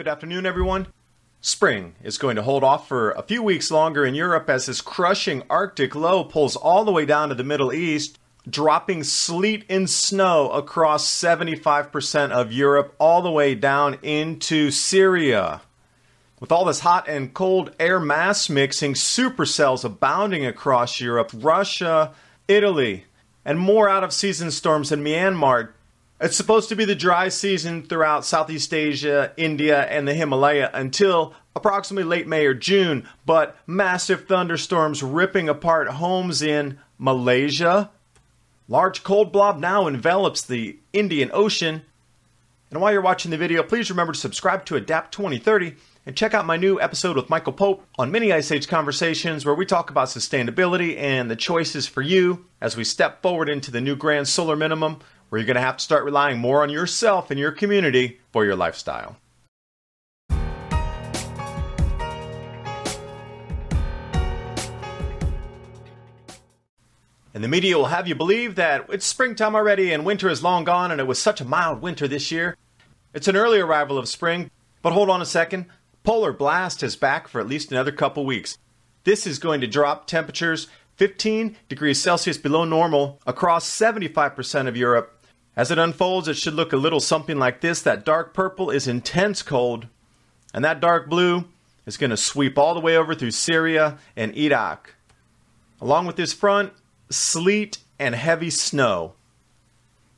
Good afternoon, everyone. Spring is going to hold off for a few weeks longer in Europe as this crushing Arctic low pulls all the way down to the Middle East, dropping sleet and snow across 75% of Europe, all the way down into Syria. With all this hot and cold air mass mixing, supercells abounding across Europe, Russia, Italy, and more out of season storms in Myanmar. It's supposed to be the dry season throughout Southeast Asia, India, and the Himalaya until approximately late May or June, but massive thunderstorms ripping apart homes in Malaysia. Large cold blob now envelops the Indian Ocean. And while you're watching the video, please remember to subscribe to Adapt 2030 and check out my new episode with Michael Pope on Mini Ice Age Conversations, where we talk about sustainability and the choices for you as we step forward into the new grand solar minimum, where you're going to have to start relying more on yourself and your community for your lifestyle. And the media will have you believe that it's springtime already and winter is long gone and it was such a mild winter this year. It's an early arrival of spring, but hold on a second. Polar blast is back for at least another couple weeks. This is going to drop temperatures 15 degrees Celsius below normal across 75% of Europe. As it unfolds, it should look a little something like this. That dark purple is intense cold, and that dark blue is going to sweep all the way over through Syria and Iraq. Along with this front, sleet and heavy snow.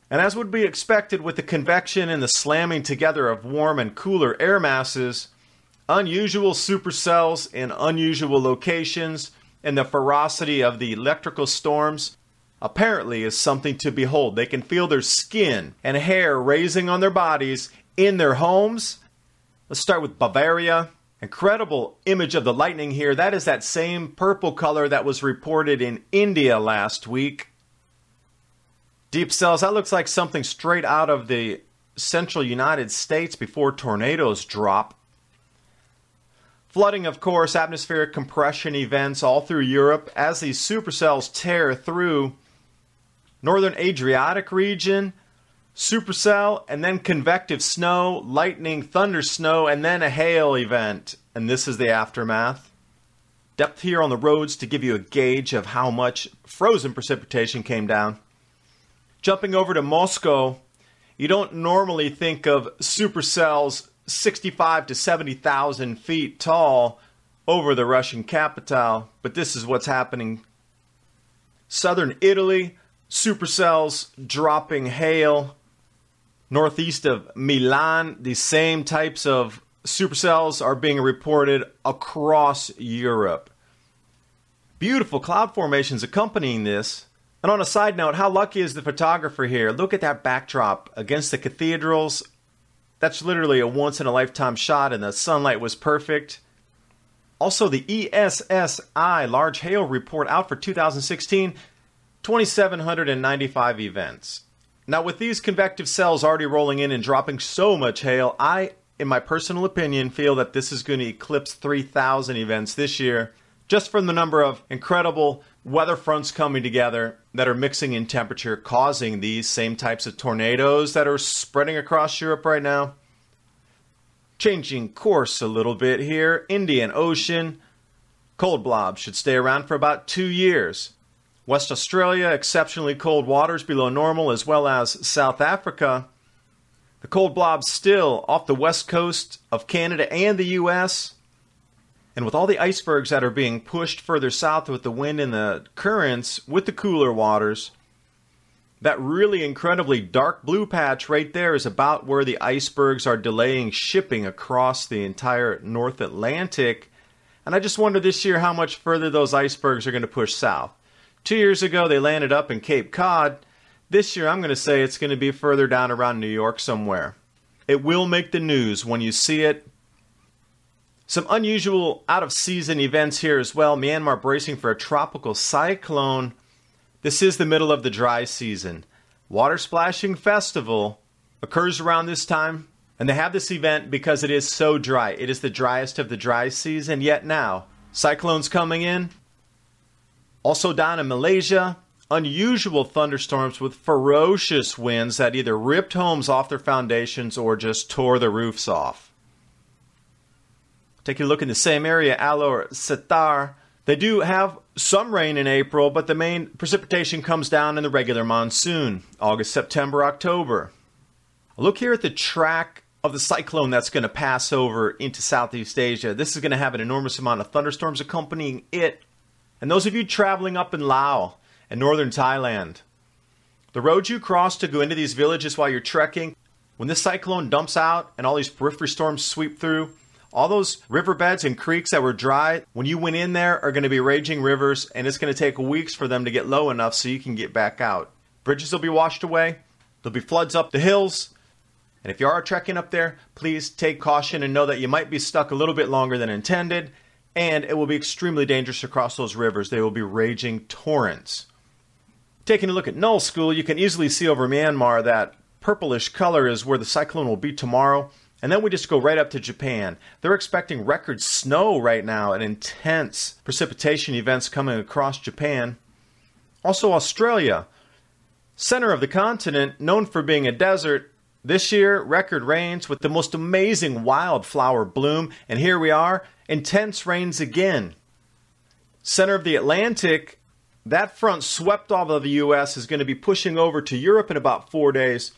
And as would be expected with the convection and the slamming together of warm and cooler air masses, unusual supercells in unusual locations, and the ferocity of the electrical storms apparently is something to behold. They can feel their skin and hair raising on their bodies in their homes. Let's start with Bavaria. Incredible image of the lightning here. That is that same purple color that was reported in India last week. Deep cells, that looks like something straight out of the central United States before tornadoes drop. Flooding, of course, atmospheric compression events all through Europe as these supercells tear through northern Adriatic region, supercell, and then convective snow, lightning, thunder snow, and then a hail event. And this is the aftermath. Depth here on the roads to give you a gauge of how much frozen precipitation came down. Jumping over to Moscow, you don't normally think of supercells 65 to 70,000 feet tall over the Russian capital, but this is what's happening. Southern Italy, supercells dropping hail. Northeast of Milan, the same types of supercells are being reported across Europe. Beautiful cloud formations accompanying this. And on a side note, how lucky is the photographer here? Look at that backdrop against the cathedrals that's literally a once in a lifetime shot, and the sunlight was perfect. Also, the ESSL Large Hail Report out for 2016 2,795 events. Now, with these convective cells already rolling in and dropping so much hail, I, in my personal opinion, feel that this is going to eclipse 3,000 events this year, just from the number of incredible weather fronts coming together that are mixing in temperature, causing these same types of tornadoes that are spreading across Europe right now. Changing course a little bit here, Indian Ocean. Cold blobs should stay around for about two years. West Australia, exceptionally cold waters below normal, as well as South Africa. The cold blobs still off the west coast of Canada and the U.S. And with all the icebergs that are being pushed further south with the wind and the currents with the cooler waters, that really incredibly dark blue patch right there is about where the icebergs are delaying shipping across the entire North Atlantic. And I just wonder this year how much further those icebergs are going to push south. Two years ago, they landed up in Cape Cod. This year, I'm going to say it's going to be further down around New York somewhere. It will make the news when you see it some unusual out of season events here as well. Myanmar bracing for a tropical cyclone. This is the middle of the dry season. Water Splashing Festival occurs around this time, and they have this event because it is so dry. It is the driest of the dry season yet now. Cyclones coming in. Also down in Malaysia, unusual thunderstorms with ferocious winds that either ripped homes off their foundations or just tore the roofs off. Taking a look in the same area, Alor Setar, they do have some rain in April, but the main precipitation comes down in the regular monsoon, August, September, October. Look here at the track of the cyclone that's going to pass over into Southeast Asia. This is going to have an enormous amount of thunderstorms accompanying it. And those of you traveling up in Laos and northern Thailand, the roads you cross to go into these villages while you're trekking, when this cyclone dumps out and all these periphery storms sweep through, all those riverbeds and creeks that were dry, when you went in there, are going to be raging rivers, and it's going to take weeks for them to get low enough so you can get back out. Bridges will be washed away, there'll be floods up the hills. And if you are trekking up there, please take caution and know that you might be stuck a little bit longer than intended, and it will be extremely dangerous to cross those rivers. They will be raging torrents. Taking a look at Null School, you can easily see over Myanmar that purplish color is where the cyclone will be tomorrow. And then we just go right up to Japan. They're expecting record snow right now and intense precipitation events coming across Japan. Also, Australia, center of the continent, known for being a desert. This year, record rains with the most amazing wildflower bloom. And here we are, intense rains again. Center of the Atlantic, that front swept off of the U.S. is going to be pushing over to Europe in about four days.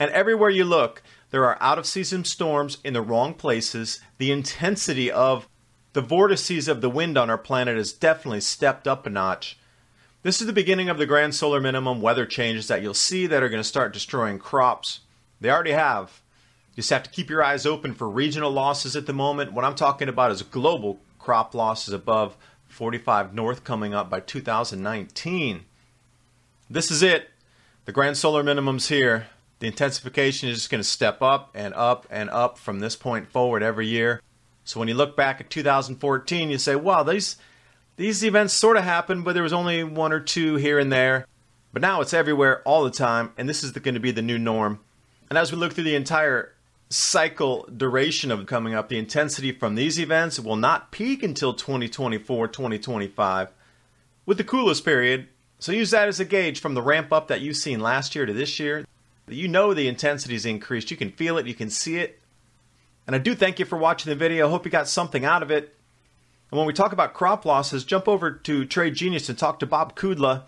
And everywhere you look, there are out of season storms in the wrong places. The intensity of the vortices of the wind on our planet has definitely stepped up a notch. This is the beginning of the grand solar minimum weather changes that you'll see that are going to start destroying crops. They already have. Just have to keep your eyes open for regional losses at the moment. What I'm talking about is global crop losses above 45 north coming up by 2019. This is it. The grand solar minimum's here. The intensification is just going to step up and up and up from this point forward every year. So when you look back at 2014, you say, wow, these, these events sort of happened, but there was only one or two here and there. But now it's everywhere all the time, and this is going to be the new norm. And as we look through the entire cycle duration of coming up, the intensity from these events will not peak until 2024, 2025, with the coolest period. So use that as a gauge from the ramp up that you've seen last year to this year. You know the intensity's increased. You can feel it, you can see it. And I do thank you for watching the video. I hope you got something out of it. And when we talk about crop losses, jump over to Trade Genius and talk to Bob Kudla.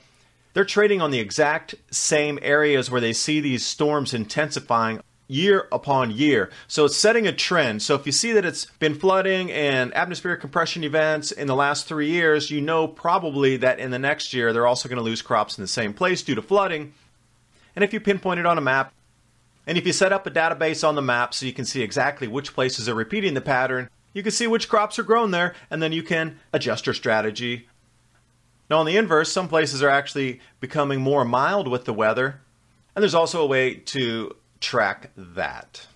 They're trading on the exact same areas where they see these storms intensifying year upon year. So it's setting a trend. So if you see that it's been flooding and atmospheric compression events in the last three years, you know probably that in the next year they're also going to lose crops in the same place due to flooding. And if you pinpoint it on a map, and if you set up a database on the map so you can see exactly which places are repeating the pattern, you can see which crops are grown there, and then you can adjust your strategy. Now, on the inverse, some places are actually becoming more mild with the weather, and there's also a way to track that.